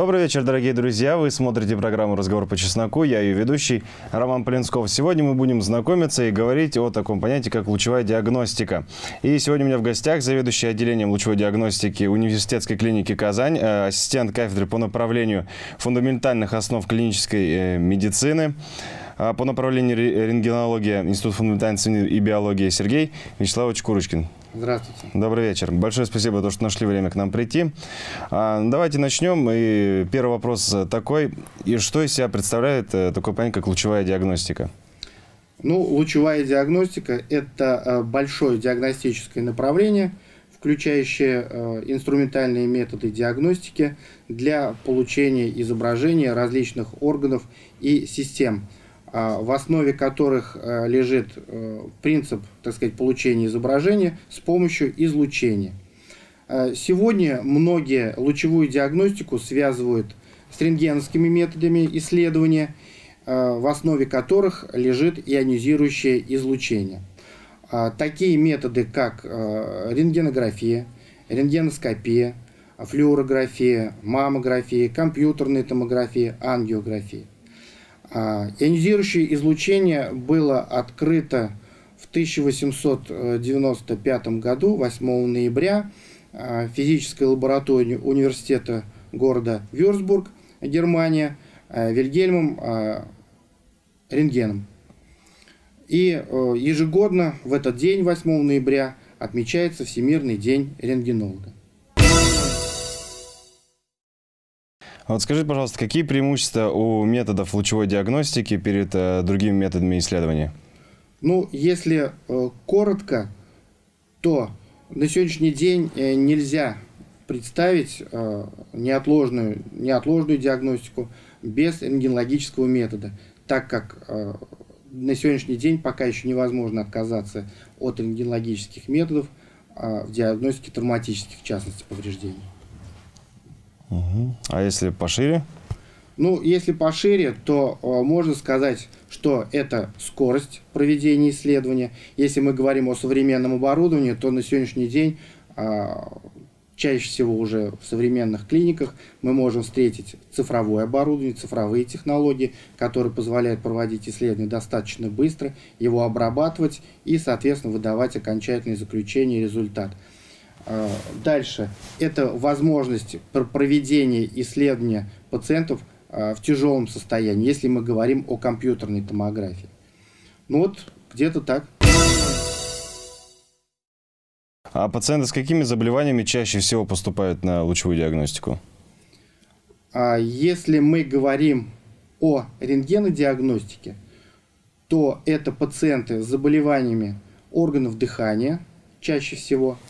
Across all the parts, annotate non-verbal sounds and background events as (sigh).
Добрый вечер, дорогие друзья. Вы смотрите программу «Разговор по чесноку». Я ее ведущий Роман Полинсков. Сегодня мы будем знакомиться и говорить о таком понятии, как лучевая диагностика. И сегодня у меня в гостях заведующий отделением лучевой диагностики Университетской клиники «Казань», э, ассистент кафедры по направлению фундаментальных основ клинической э, медицины, э, по направлению рентгенология Институт фундаментальной и биологии Сергей Вячеславович Курочкин. Здравствуйте. Добрый вечер. Большое спасибо, то, что нашли время к нам прийти. А, давайте начнем. И первый вопрос такой. И что из себя представляет э, такое понятие, как лучевая диагностика? Ну, лучевая диагностика – это э, большое диагностическое направление, включающее э, инструментальные методы диагностики для получения изображения различных органов и систем – в основе которых а, лежит э, принцип, так сказать, получения изображения с помощью излучения. А, сегодня многие лучевую диагностику связывают с рентгеновскими методами исследования, в основе которых лежит ионизирующее излучение. Такие методы, как рентгенография, рентгеноскопия, флюорография, маммография, компьютерная томография, ангиография – а, ионизирующее излучение было открыто в 1895 году, 8 ноября, а, физической лаборатории университета города Вюрцбург, Германия, а, Вильгельмом Рентгеном. И ежегодно в этот день, 8 ноября, отмечается Всемирный день рентгенолога. Вот скажи, пожалуйста, какие преимущества у методов лучевой диагностики перед э, другими методами исследования? Ну, если э, коротко, то на сегодняшний день э, нельзя представить э, неотложную, неотложную диагностику без рентгенологического метода, так как э, на сегодняшний день пока еще невозможно отказаться от рентгенологических методов э, в диагностике травматических, в частности, повреждений. А если пошире? Ну, если пошире, то э, можно сказать, что это скорость проведения исследования. Если мы говорим о современном оборудовании, то на сегодняшний день э, чаще всего уже в современных клиниках мы можем встретить цифровое оборудование, цифровые технологии, которые позволяют проводить исследования достаточно быстро, его обрабатывать и, соответственно, выдавать окончательное заключение и результат. Э, дальше. Это возможность проведения исследования пациентов э, в тяжелом состоянии, если мы говорим о компьютерной томографии. Ну вот, где-то так. А пациенты с какими заболеваниями чаще всего поступают на лучевую диагностику? А если мы говорим о рентгенодиагностике, то это пациенты с заболеваниями органов дыхания, чаще всего – Э,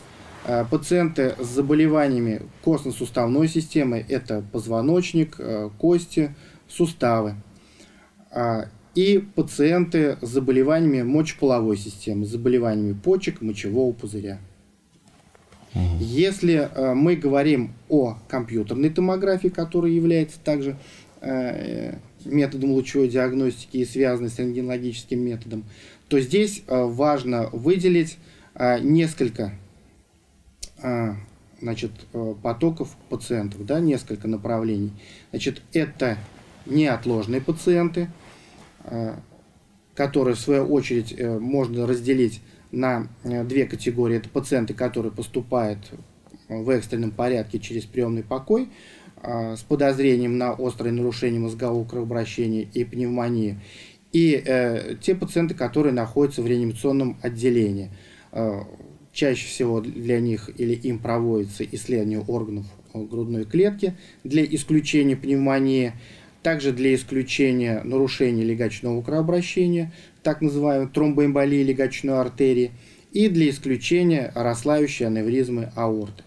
пациенты с заболеваниями костно-суставной системы – это позвоночник, э, кости, суставы. А, и пациенты с заболеваниями мочеполовой системы, с заболеваниями почек, мочевого пузыря. Угу. Если э, мы говорим о компьютерной томографии, которая является также методом лучевой диагностики и связанной с рентгенологическим методом, то здесь важно выделить несколько значит, э, потоков пациентов, да, несколько направлений. Значит, это неотложные пациенты, а, которые, в свою очередь, э, можно разделить на э, две категории. Это пациенты, которые поступают в экстренном порядке через приемный покой а, с подозрением на острое нарушение мозгового кровообращения и пневмонии. И э, те пациенты, которые находятся в реанимационном отделении Чаще всего для них или им проводится исследование органов грудной клетки для исключения пневмонии, также для исключения нарушения легочного кровообращения, так называемой тромбоэмболии легочной артерии, и для исключения расслающей аневризмы аорты.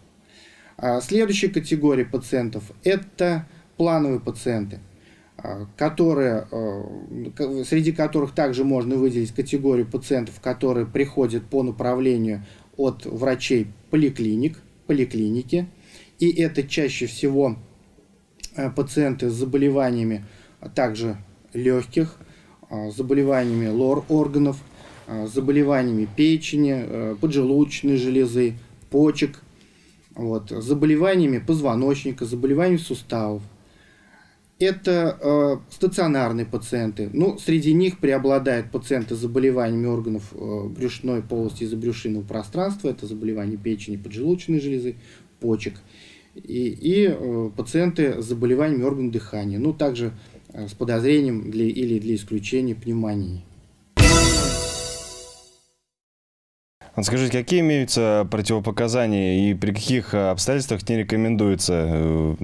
А следующая категория пациентов – это плановые пациенты, а, которые, а, среди которых также можно выделить категорию пациентов, которые приходят по направлению от врачей поликлиник, поликлиники. И это чаще всего э, пациенты с заболеваниями а также легких, а, заболеваниями лор-органов, а, заболеваниями печени, э, поджелудочной железы, почек, вот, заболеваниями позвоночника, заболеваниями суставов. Это э, стационарные пациенты. Ну, среди них преобладают пациенты с заболеваниями органов э, брюшной полости и забрюшинного пространства. Это заболевания печени, поджелудочной железы, почек. И, и э, пациенты с заболеваниями органов дыхания. Ну, также э, с подозрением для, или для исключения пневмонии. Скажите, какие имеются противопоказания и при каких э, обстоятельствах не рекомендуется э,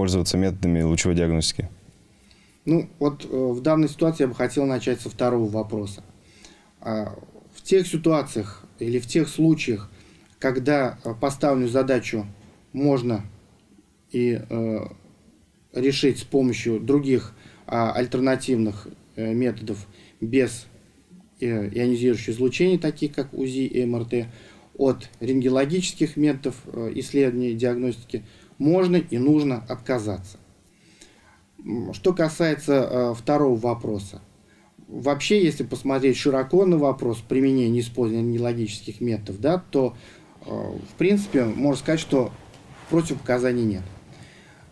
пользоваться методами лучевой диагностики? Ну, вот э, в данной ситуации я бы хотел начать со второго вопроса. А, в тех ситуациях или в тех случаях, когда поставленную задачу можно и решить с помощью других а, альтернативных методов без Э, ионизирующие излучения, такие как УЗИ и МРТ, от рентгенологических методов э, исследования и диагностики можно и нужно отказаться. Что касается э, второго вопроса. Вообще, если посмотреть широко на вопрос применения использования рентгенологических методов, да, то, в принципе, можно сказать, что противопоказаний нет.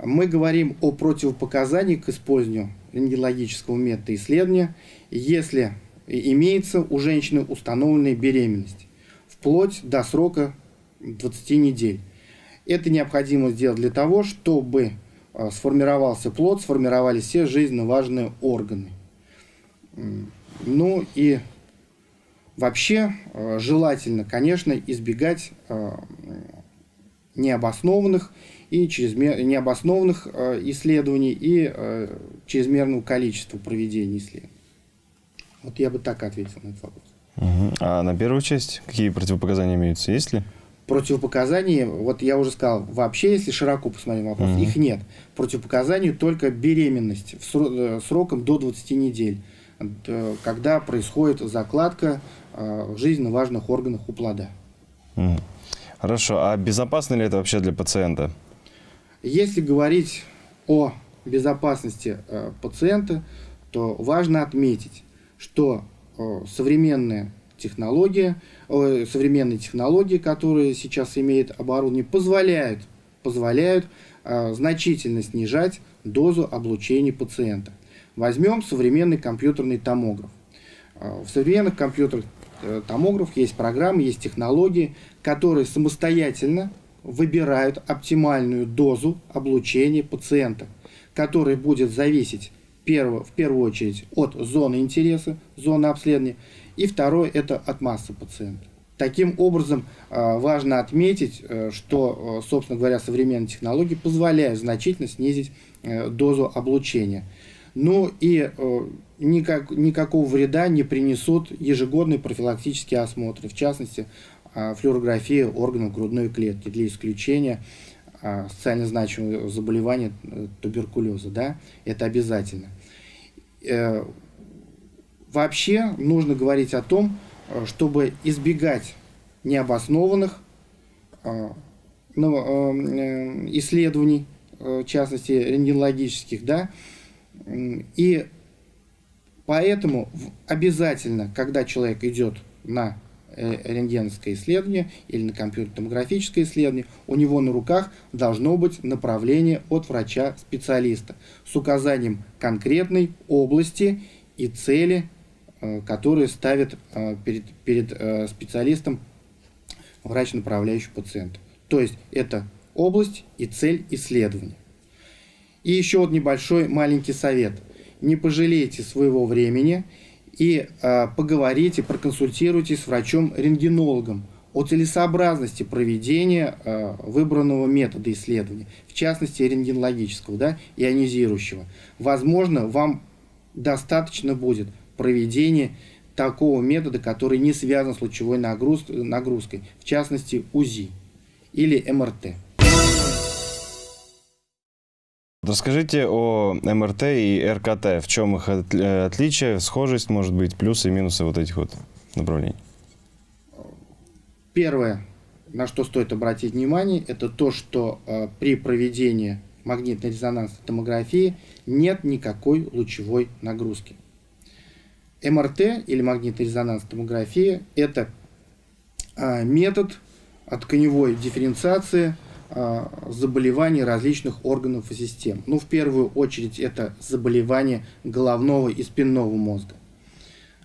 Мы говорим о противопоказании к использованию рентгенологического метода исследования, если имеется у женщины установленная беременность, вплоть до срока 20 недель. Это необходимо сделать для того, чтобы а, сформировался плод, сформировались все жизненно важные органы. Ну и вообще а, желательно, конечно, избегать а, необоснованных и чрезмер... необоснованных исследований и чрезмерного количества проведения исследований. Вот я бы так ответил на этот вопрос. А на первую часть какие противопоказания имеются? Есть ли? Противопоказаний, вот я уже сказал, вообще, если широко посмотреть на вопрос, угу. их нет. Противопоказаний только беременность э, сроком до 20 недель, когда происходит закладка э, жизненно важных органов у плода. Угу. Хорошо. А безопасно ли это вообще для пациента? Если говорить о безопасности э, пациента, то важно отметить, что э, технология, э, современные технологии, которые сейчас имеют оборудование, позволяют, позволяют э, значительно снижать дозу облучения пациента. Возьмем современный компьютерный томограф. В современных компьютерных томографах есть программы, есть технологии, которые самостоятельно выбирают оптимальную дозу облучения пациента, которая будет зависеть Первое, в первую очередь от зоны интереса, зоны обследования, и второе это от массы пациента. Таким образом, а, важно отметить, э, что, э, собственно говоря, современные технологии позволяют значительно снизить э, дозу облучения. Ну и никак, никакого вреда не принесут ежегодные профилактические осмотры, в частности, флюорография органов грудной клетки для исключения социально значимого заболевания туберкулеза. Да? Это обязательно. Э, вообще нужно говорить о том, э, чтобы избегать необоснованных э, исследований, в частности рентгенологических, да, и поэтому обязательно, когда человек идет на рентгеновское исследование или на компьютер-томографическое исследование, у него на руках должно быть направление от врача-специалиста с указанием конкретной области и цели, э, которые ставит э, перед, перед э, специалистом врач, направляющий пациента. То есть это область и цель исследования. И еще вот небольшой маленький совет. Не пожалейте своего времени и э, поговорите, проконсультируйте с врачом-рентгенологом о целесообразности проведения э, выбранного метода исследования, в частности рентгенологического, да, ионизирующего. Возможно, вам достаточно будет проведения такого метода, который не связан с лучевой нагруз нагрузкой, в частности УЗИ или МРТ. Расскажите о МРТ и РКТ. В чем их э, отличие, схожесть, может быть, плюсы и минусы вот этих вот направлений? Первое, на что стоит обратить внимание, это то, что э, при проведении магнитно-резонансной томографии нет никакой лучевой нагрузки. МРТ или магнитно-резонансная томография – это э, метод тканевой дифференциации заболеваний различных органов и систем. Ну, в первую очередь, это заболевания головного и спинного мозга.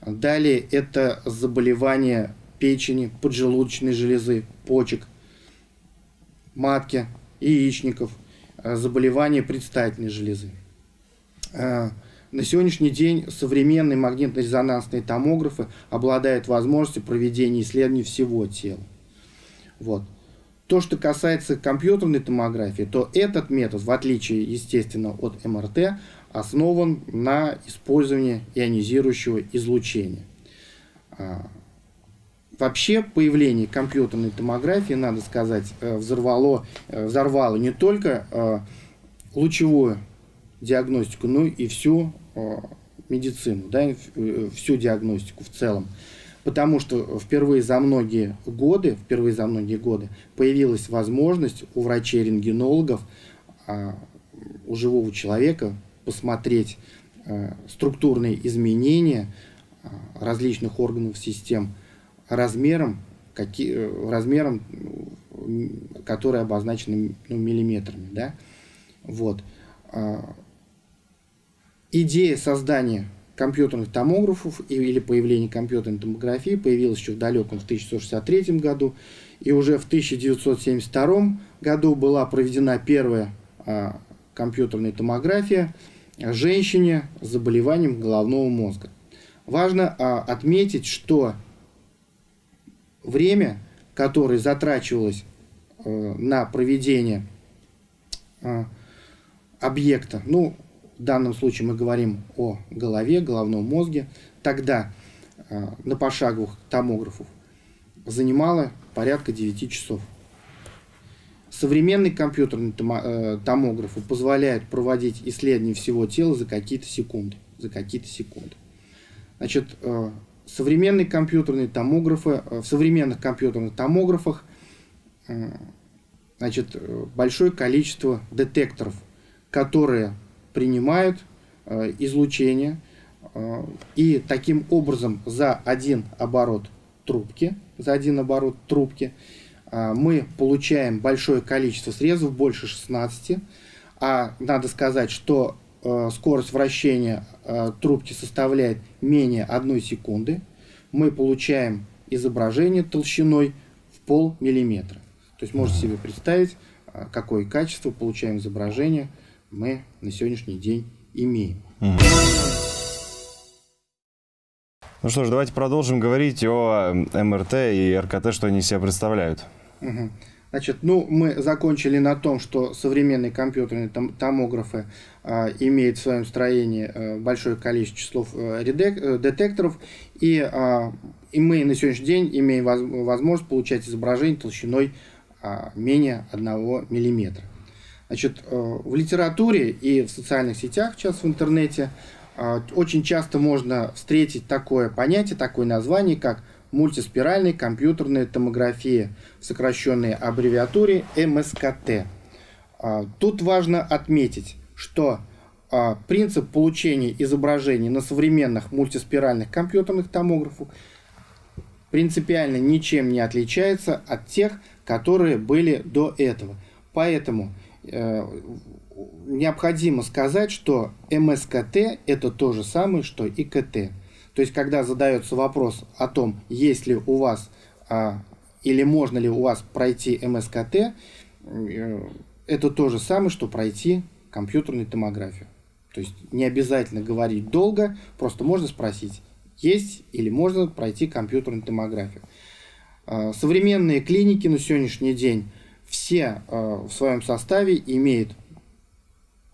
Далее это заболевания печени, поджелудочной железы, почек, матки, яичников, заболевания предстательной железы. На сегодняшний день современные магнитно-резонансные томографы обладают возможностью проведения исследований всего тела. Вот. То, что касается компьютерной томографии, то этот метод, в отличие, естественно, от МРТ, основан на использовании ионизирующего излучения. А, вообще появление компьютерной томографии, надо сказать, э, взорвало, э, взорвало не только э, лучевую диагностику, но и всю медицину, да, всю диагностику в целом. Потому что впервые за многие годы, впервые за многие годы появилась возможность у врачей-рентгенологов, а, у живого человека посмотреть а, структурные изменения а, различных органов систем размером, какие, размером которые обозначены ну, миллиметрами. Да? Вот идея создания компьютерных томографов или появление компьютерной томографии появилась еще в далеком в 1963 году. И уже в 1972 году была проведена первая а, компьютерная томография женщине с заболеванием головного мозга. Важно а, отметить, что время, которое затрачивалось а, на проведение а, объекта, ну, в данном случае мы говорим о голове, головном мозге, тогда э, на пошаговых томографов занимало порядка 9 часов. Современные компьютерные э, томографы позволяют проводить исследования всего тела за какие-то секунды. За какие-то секунды. Значит, э, современные компьютерные томографы, в современных компьютерных томографах значит, большое количество детекторов, которые принимают э, излучение, э, и таким образом за один оборот трубки, за один оборот трубки э, мы получаем большое количество срезов, больше 16, а надо сказать, что скорость вращения трубки составляет менее 1 секунды, мы получаем изображение толщиной в пол миллиметра. То есть можете себе представить, какое качество получаем изображение – мы на сегодняшний день имеем. Ну что ж, давайте продолжим говорить о МРТ и РКТ, что они себя представляют. Угу. Значит, ну, мы закончили на том, что современные компьютерные том томографы а, имеют в своем строении а, большое количество числов редек, а, детекторов, и, а, и мы на сегодняшний день имеем воз возможность получать изображение толщиной а, менее 1 миллиметра. Значит, э, в литературе и в социальных сетях, сейчас в интернете, э, очень часто можно встретить такое понятие, такое название, как мультиспиральная компьютерная томография, в сокращенной аббревиатуре МСКТ. Э, тут важно отметить, что принцип получения изображений на современных мультиспиральных компьютерных томографах принципиально ничем не отличается от тех, которые были до этого. Поэтому необходимо сказать, что МСКТ это то же самое, что и КТ. То есть, когда задается вопрос о том, есть ли у вас а, или можно ли у вас пройти МСКТ, э, это то же самое, что пройти компьютерную томографию. То есть не обязательно говорить долго, просто можно спросить, есть или можно пройти компьютерную томографию. А, современные клиники на сегодняшний день все э, в своем составе имеют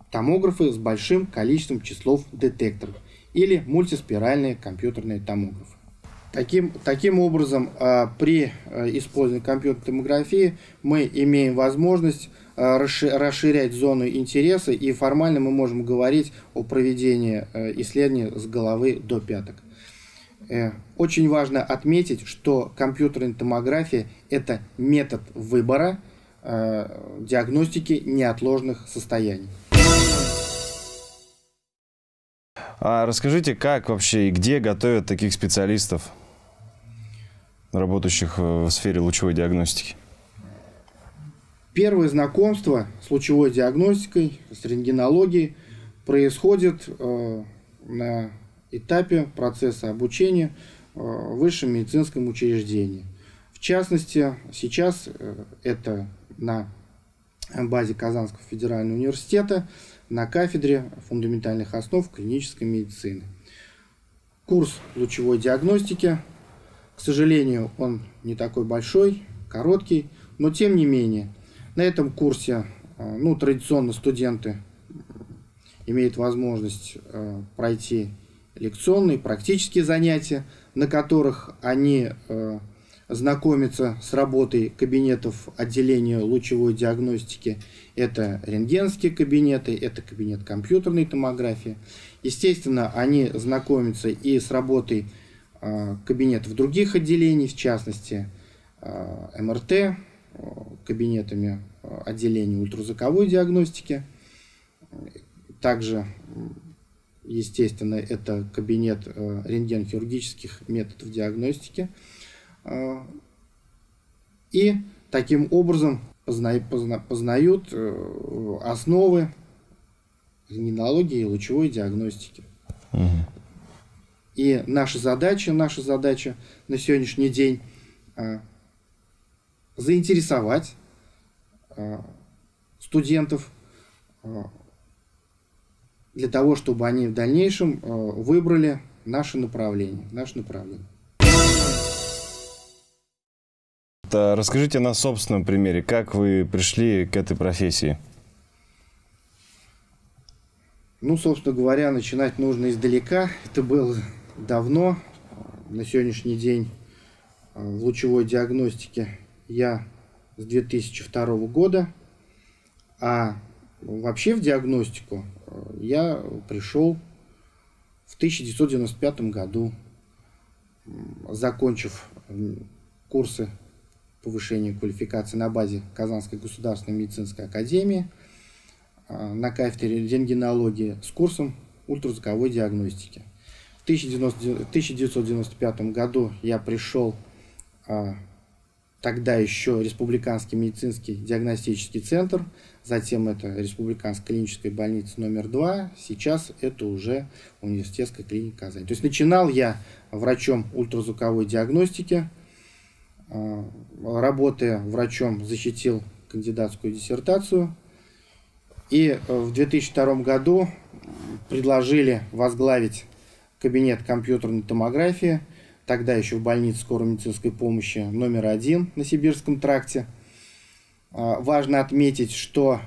томографы с большим количеством числов детекторов или мультиспиральные компьютерные томографы. Таким, таким образом, э, при э, использовании компьютерной томографии мы имеем возможность расширять зону интереса и формально мы можем говорить о проведении исследования с головы до пяток. Очень важно отметить, что компьютерная томография – это метод выбора – диагностики неотложных состояний. А расскажите, как вообще и где готовят таких специалистов, работающих в сфере лучевой диагностики? Первое знакомство с лучевой диагностикой, с рентгенологией происходит э, на этапе процесса обучения э, в высшем медицинском учреждении. В частности, сейчас э, это на базе Казанского федерального университета на кафедре фундаментальных основ клинической медицины. Курс лучевой диагностики, к сожалению, он не такой большой, короткий, но тем не менее, на этом курсе э, ну, традиционно студенты имеют возможность э, пройти лекционные, практические занятия, на которых они э, знакомиться с работой кабинетов отделения лучевой диагностики. Это рентгенские кабинеты, это кабинет компьютерной томографии. Естественно, они знакомятся и с работой э, кабинетов других отделений, в частности, э, МРТ, э, кабинетами отделения ультразвуковой диагностики. Также, естественно, это кабинет рентген-хирургических методов диагностики – а, и таким образом познают э, основы рентгенологии и лучевой диагностики. Угу. И наша задача, наша задача на сегодняшний день а, заинтересовать студентов для того, чтобы они в дальнейшем выбрали наше направление. Наше направление. Расскажите на собственном примере, как вы пришли к этой профессии? Ну, собственно говоря, начинать нужно издалека. Это было давно. На сегодняшний день э, в лучевой диагностике я с 2002 года. А вообще в диагностику э, я пришел в 1995 году, закончив курсы повышения квалификации на базе Казанской государственной медицинской академии а, на кафедре рентгенологии с курсом ультразвуковой диагностики. В 1995 году я пришел а, тогда еще Республиканский медицинский диагностический центр, затем это Республиканская клиническая больница номер два, сейчас это уже университетская клиника Казань. То есть начинал я врачом ультразвуковой диагностики, работая врачом, защитил кандидатскую диссертацию. И э, в 2002 году предложили возглавить кабинет компьютерной томографии, тогда еще в больнице скорой медицинской помощи номер один на Сибирском тракте. Важно отметить, что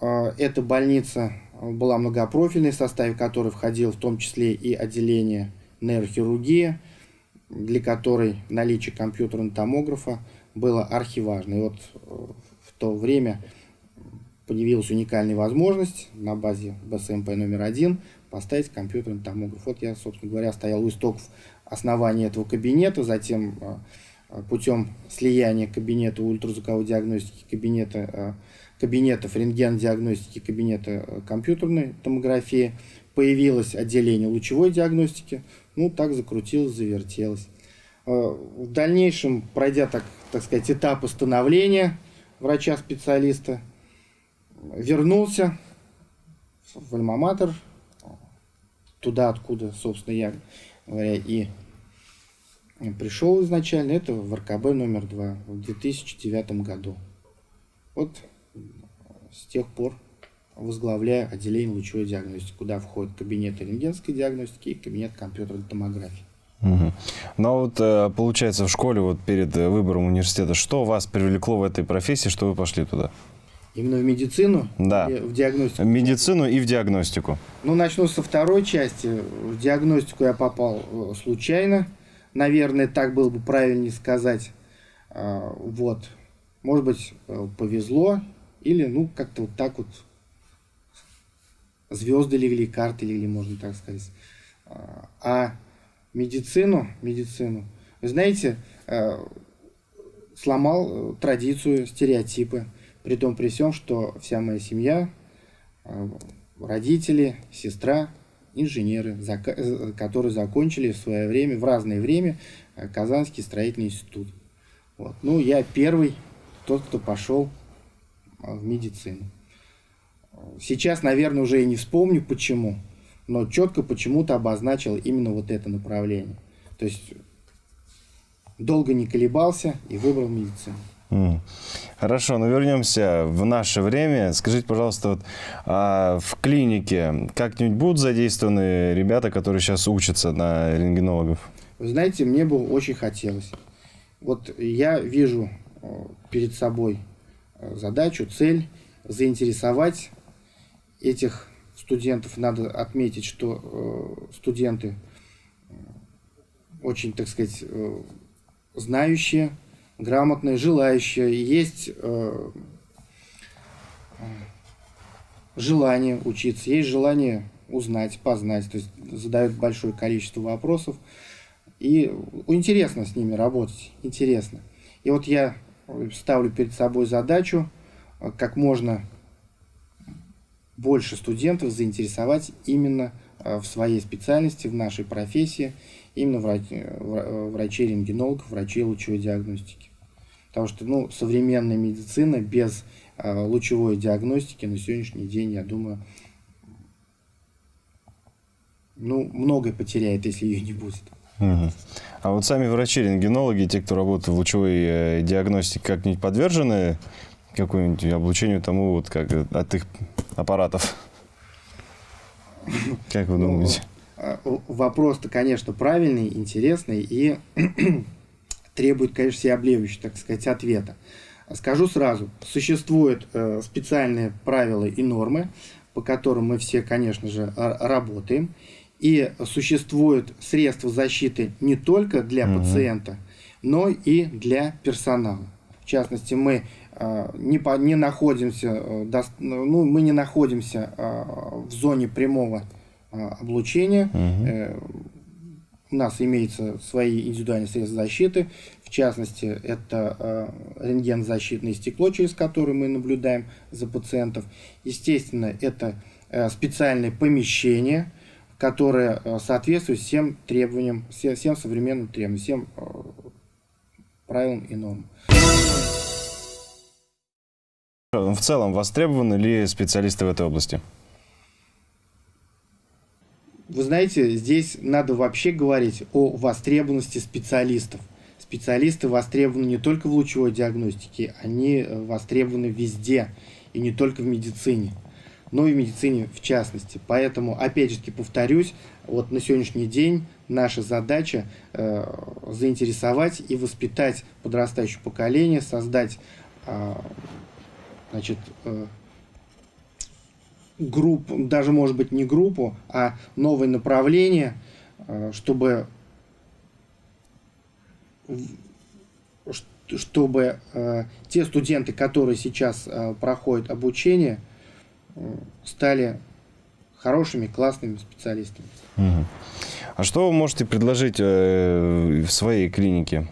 э, эта больница была многопрофильной, в составе которой входил в том числе и отделение нейрохирургии – для которой наличие компьютерного томографа было архиважно. И вот э, в то время появилась уникальная возможность на базе БСМП номер один поставить компьютерный томограф. Вот я, собственно говоря, стоял у истоков основания этого кабинета, затем э, путем слияния кабинета ультразвуковой диагностики, кабинета, э, кабинетов рентген-диагностики, кабинета компьютерной томографии, появилось отделение лучевой диагностики, ну, так закрутилось, завертелось. Э, в дальнейшем, пройдя, так, так сказать, этапы становления врача-специалиста, вернулся в Альма-Матер, туда, откуда, собственно, я говоря, и пришел изначально, это в РКБ номер два в 2009 году. Вот с тех пор возглавляю отделение лучевой диагностики, куда входит кабинет рентгенской диагностики и кабинет компьютерной томографии. Угу. Ну вот э, получается в школе вот перед э, выбором университета, что вас привлекло в этой профессии, что вы пошли туда? Именно в медицину? Да. в диагностику? В медицину и в диагностику. Ну, начну со второй части. В диагностику я попал э, случайно. Наверное, так было бы правильнее сказать. А, вот. Может быть, повезло. Или, ну, как-то вот так вот звезды легли, карты легли, можно так сказать. А, а медицину, медицину, вы знаете, э, сломал э, традицию, стереотипы, при том при всем, что вся моя семья, э, родители, сестра, инженеры, которые закончили в свое время, в разное время, Казанский строительный институт. Вот. Ну, я первый, тот, кто пошел в медицину. Сейчас, наверное, уже и не вспомню почему, но четко почему-то обозначил именно вот это направление. То есть долго не колебался и выбрал медицину. Хорошо, но вернемся в наше время. Скажите, пожалуйста, вот, а в клинике как-нибудь будут задействованы ребята, которые сейчас учатся на рентгенологов? Вы знаете, мне бы очень хотелось. Вот я вижу э, перед собой э, задачу, цель заинтересовать этих студентов. Надо отметить, что э, студенты очень, так сказать, знающие, грамотные, желающие, есть э, желание учиться, есть желание узнать, познать, то есть задают большое количество вопросов. И интересно с ними работать, интересно. И вот я ставлю перед собой задачу э, как можно больше студентов заинтересовать именно э, в своей специальности, в нашей профессии именно врач, врачей-рентгенологов, врачей лучевой диагностики. Потому что ну, современная медицина без э, лучевой диагностики на сегодняшний день, я думаю, ну, многое потеряет, если ее не будет. А вот сами врачи-рентгенологи, те, кто работает в лучевой э, диагностике, как-нибудь подвержены какому-нибудь облучению тому, вот как от их аппаратов? (laughs) Как вы ну, думаете? Э, вопрос-то, конечно, правильный, интересный и (clears throat) требует, конечно, всеобъемлющего, так сказать, ответа. Скажу сразу, существуют э, специальные правила и нормы, по которым мы все, конечно же, работаем. И существуют средства защиты не только для угу. пациента, но и для персонала. В частности, мы не, по, не находимся, ну, мы не находимся в зоне прямого облучения. Угу. У нас имеются свои индивидуальные средства защиты. В частности, это э, рентген-защитное стекло, через которое мы наблюдаем за пациентов. Естественно, это э, специальное помещение, которое соответствует всем требованиям, всем, всем современным требованиям, всем правилам и нормам. В целом, востребованы ли специалисты в этой области? Вы знаете, здесь надо вообще говорить о востребованности специалистов. Специалисты востребованы не только в лучевой диагностике, они э, востребованы везде, и не только в медицине, но и в медицине в частности. Поэтому, опять же повторюсь, вот на сегодняшний день наша задача э, заинтересовать и воспитать подрастающее поколение, создать э, значит, э, группу, даже может быть не группу, а новое направление, э, чтобы чтобы э, те студенты, которые сейчас э, проходят обучение, стали хорошими, классными специалистами. А что вы можете предложить в своей клинике?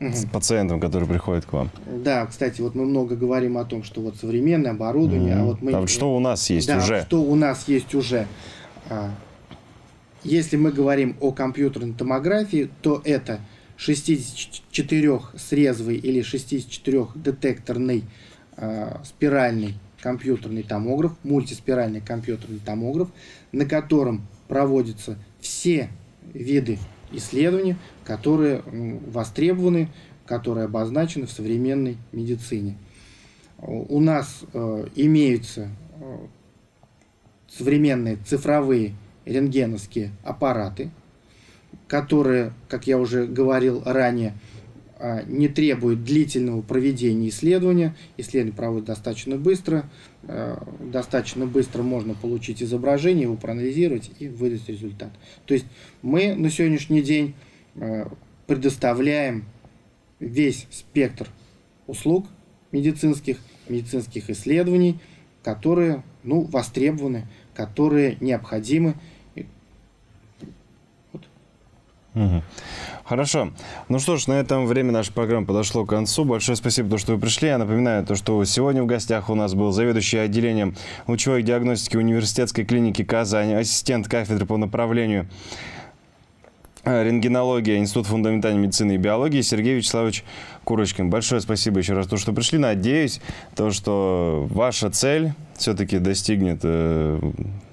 С пациентом, который приходит к вам. Да, кстати, вот мы много говорим о том, что вот современное оборудование, mm-hmm. а вот мы... А что у нас есть да, уже? что у нас есть уже. А, если мы говорим о компьютерной томографии, то это 64-срезвый или 64-детекторный а, спиральный компьютерный томограф, мультиспиральный компьютерный томограф, на котором проводятся все виды исследования, которые востребованы, которые обозначены в современной медицине. У нас э, имеются э, современные цифровые рентгеновские аппараты, которые, как я уже говорил ранее, не требуют длительного проведения исследования. Исследование проводят достаточно быстро. Э, достаточно быстро можно получить изображение, его проанализировать и выдать результат. То есть мы на сегодняшний день э, предоставляем весь спектр услуг медицинских, медицинских исследований, которые ну, востребованы, которые необходимы. Вот. Угу. Хорошо. Ну что ж, на этом время нашей программы подошло к концу. Большое спасибо, то, что вы пришли. Я напоминаю, то, что сегодня в гостях у нас был заведующий отделением лучевой диагностики университетской клиники Казань, ассистент кафедры по направлению рентгенология, Институт фундаментальной медицины и биологии Сергей Вячеславович Курочкин. Большое спасибо еще раз, то, что пришли. Надеюсь, то, что ваша цель все-таки достигнет э,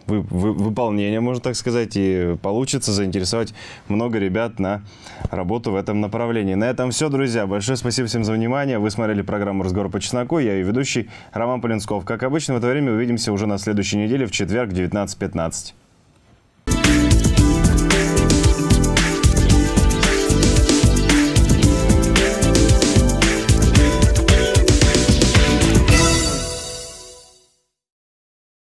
вы, вы, выполнения, можно так сказать, и получится заинтересовать много ребят на работу в этом направлении. На этом все, друзья. Большое спасибо всем за внимание. Вы смотрели программу «Разговор по чесноку». Я ее ведущий Роман Полинсков. Как обычно, в это время увидимся уже на следующей неделе в четверг в 19.15.